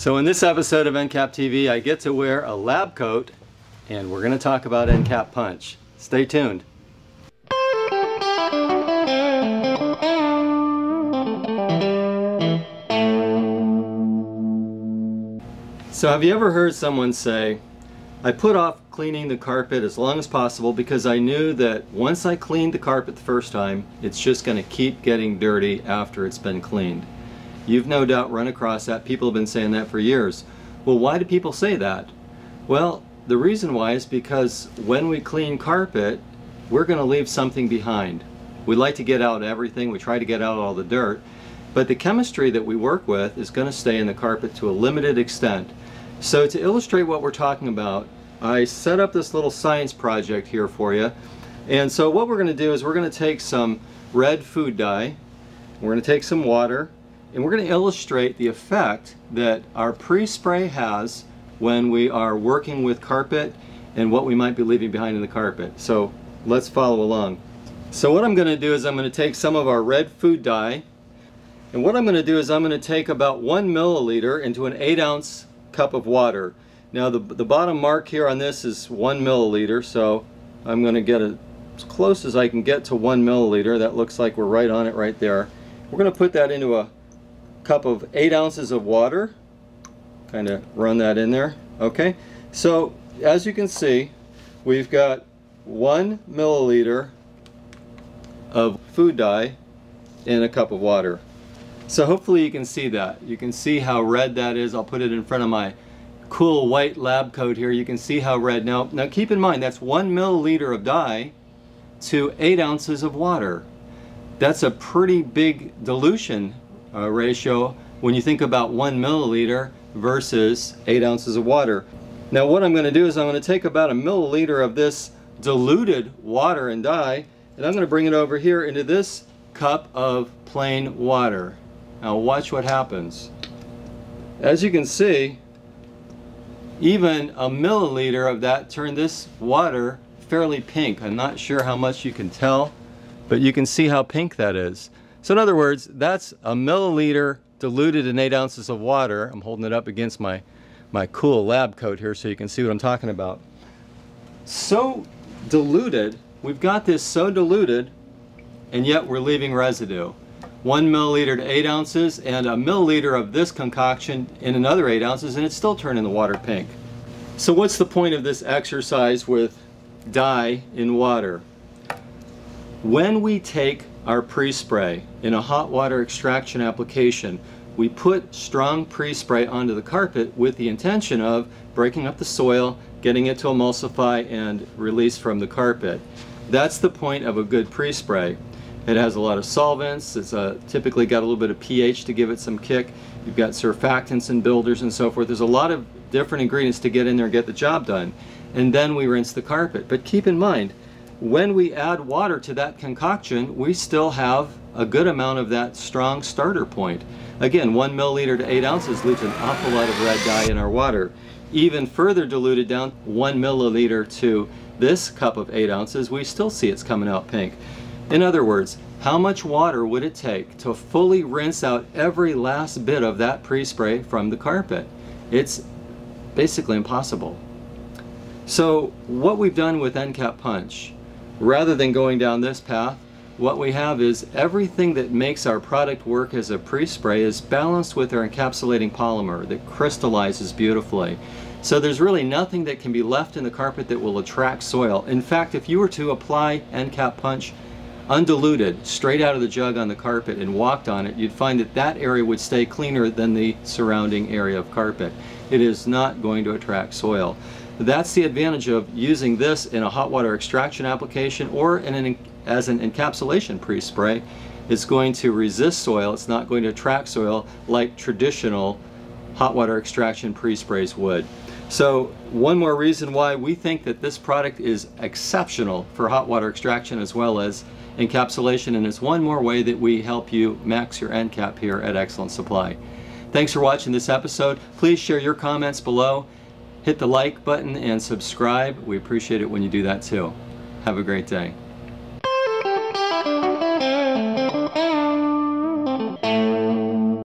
So in this episode of Encap TV, I get to wear a lab coat and we're going to talk about Encap Punch. Stay tuned. So have you ever heard someone say, I put off cleaning the carpet as long as possible because I knew that once I cleaned the carpet the first time, it's just going to keep getting dirty after it's been cleaned. You've no doubt run across that. People have been saying that for years. Well, why do people say that? Well, the reason why is because when we clean carpet, we're going to leave something behind. We like to get out everything. We try to get out all the dirt. But the chemistry that we work with is going to stay in the carpet to a limited extent. So to illustrate what we're talking about, I set up this little science project here for you. And so what we're going to do is we're going to take some red food dye, we're going to take some water, and we're going to illustrate the effect that our pre-spray has when we are working with carpet and what we might be leaving behind in the carpet. So let's follow along. So what I'm going to do is I'm going to take some of our red food dye and what I'm going to do is I'm going to take about one milliliter into an eight ounce cup of water. Now the, the bottom mark here on this is one milliliter so I'm going to get it as close as I can get to one milliliter. That looks like we're right on it right there. We're going to put that into a cup of eight ounces of water. Kind of run that in there. Okay so as you can see we've got one milliliter of food dye in a cup of water. So hopefully you can see that. You can see how red that is. I'll put it in front of my cool white lab coat here. You can see how red. Now now keep in mind that's one milliliter of dye to eight ounces of water. That's a pretty big dilution uh, ratio when you think about one milliliter versus eight ounces of water. Now what I'm going to do is I'm going to take about a milliliter of this diluted water and dye and I'm going to bring it over here into this cup of plain water. Now watch what happens. As you can see, even a milliliter of that turned this water fairly pink. I'm not sure how much you can tell, but you can see how pink that is. So in other words, that's a milliliter diluted in eight ounces of water. I'm holding it up against my, my cool lab coat here so you can see what I'm talking about. So diluted, we've got this so diluted, and yet we're leaving residue. One milliliter to eight ounces, and a milliliter of this concoction in another eight ounces, and it's still turning the water pink. So what's the point of this exercise with dye in water? When we take our pre-spray in a hot water extraction application, we put strong pre-spray onto the carpet with the intention of breaking up the soil, getting it to emulsify and release from the carpet. That's the point of a good pre-spray. It has a lot of solvents, it's a, uh, typically got a little bit of pH to give it some kick. You've got surfactants and builders and so forth. There's a lot of different ingredients to get in there and get the job done. And then we rinse the carpet. But keep in mind, when we add water to that concoction, we still have a good amount of that strong starter point. Again, one milliliter to eight ounces leaves an awful lot of red dye in our water. Even further diluted down one milliliter to this cup of eight ounces, we still see it's coming out pink. In other words, how much water would it take to fully rinse out every last bit of that pre-spray from the carpet? It's basically impossible. So what we've done with Encap Punch Rather than going down this path, what we have is everything that makes our product work as a pre-spray is balanced with our encapsulating polymer that crystallizes beautifully. So there's really nothing that can be left in the carpet that will attract soil. In fact, if you were to apply Encap Punch undiluted, straight out of the jug on the carpet and walked on it, you'd find that that area would stay cleaner than the surrounding area of carpet. It is not going to attract soil. That's the advantage of using this in a hot water extraction application or in an, as an encapsulation pre-spray. It's going to resist soil, it's not going to attract soil like traditional hot water extraction pre-sprays would. So one more reason why we think that this product is exceptional for hot water extraction as well as encapsulation and it's one more way that we help you max your encap here at Excellent Supply. Thanks for watching this episode. Please share your comments below Hit the like button and subscribe. We appreciate it when you do that too. Have a great day.